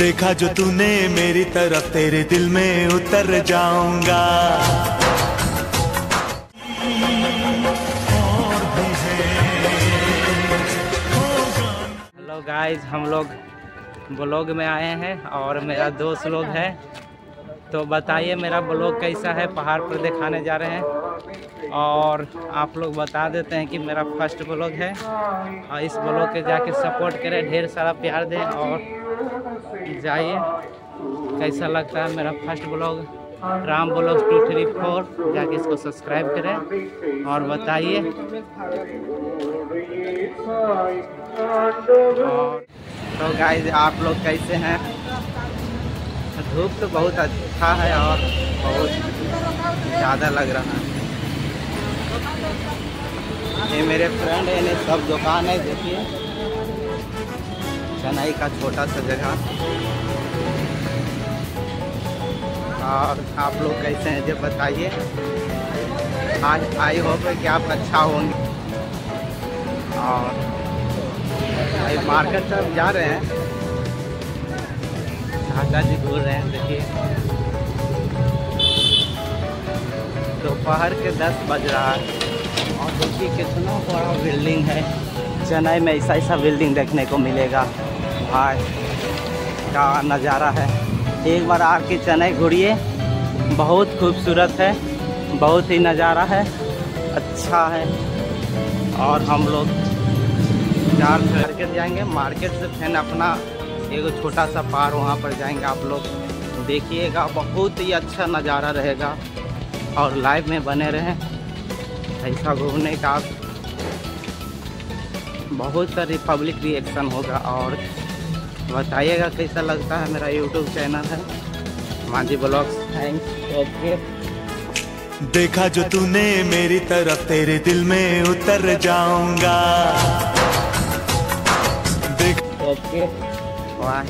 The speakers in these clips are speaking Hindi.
देखा जो तूने मेरी तरफ़, तेरे दिल में उतर जाऊँगा। हेलो गाइस हम लोग ब्लॉग में आए हैं और मेरा दोस्त लोग है। तो बताइए मेरा ब्लॉग कैसा है? पहाड़ पर दिखाने जा रहे हैं। और आप लोग बता देते हैं कि मेरा फ़र्स्ट ब्लॉग है। और इस ब्लॉग के जाके सपोर्ट करें, ढेर सारा प्यार दें और जाइए। कैसा लगता है मेरा first blog Ram blog two three four जाके इसको सब्सक्राइब करें और बताइए। तो गाइज़ आप लोग कैसे हैं? धूप तो बहुत अच्छा है और बहुत ज़्यादा लग रहा है। ये मेरे फ्रेंड है सब दुकान है, देखिए। चेन्नई का छोटा सा जगह। और आप लोग कैसे हैं जब बताइए। आज आई होप कि आप अच्छा होंगे। और भाई मार्केट तरफ़ जा रहे हैं। ढाका जी घूर रहे हैं, देखिए। दोपहर के दस बज रहा है। और देखिए कितना बड़ा बिल्डिंग है। चेन्नई में ऐसा ऐसा बिल्डिंग देखने को मिलेगा। भाई, क्या नज़ारा है। एक बार आके चेन्नई घूरिए। बहुत खूबसूरत है। बहुत ही नज़ारा है। अच्छा है। और हम लोग चार मार्केट जाएँगे। मार्केट से फिर अपना एक छोटा सा पार वहाँ पर जाएँगे आप लोग। देखिएगा, बहुत ही अच्छा नज़ारा रहेगा। और लाइव में बने रहें। ऐसा घूमने का बहुत सारी पब्लिक रिएक्शन होगा और बताइएगा कैसा लगता है मेरा यूट्यूब चैनल है। मांझी ब्लॉग्स थैंक्स ओके देखा जो तूने मेरी तरफ़ तेरे दिल में उतर जाऊँगा। देख ओके वाह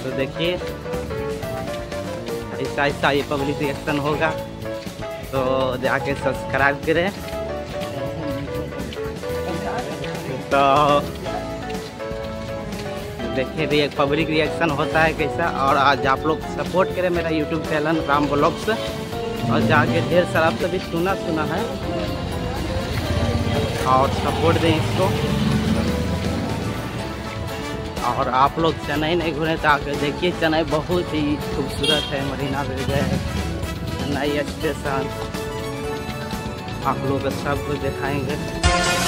तो देखिए ऐसा ऐसा ये पब्लिक रिएक्शन होगा। तो जाके सब्सक्राइब करें। तो देखिए भी एक पब्लिक रिएक्शन होता है कैसा, और आज आप लोग सपोर्ट करें मेरा यूट्यूब चैनल राम ब्लॉग्स। और जाके ढेर सारा आप सभी सुना सुना है। और सपोर्ट दें इसको। और आप लोग चेन्नई नहीं घूमे तो आकर देखिए, चेन्नई बहुत ही खूबसूरत है, मरीना ब्रिज है चेन्नई साथ आप लोग सब कुछ दिखाएँगे।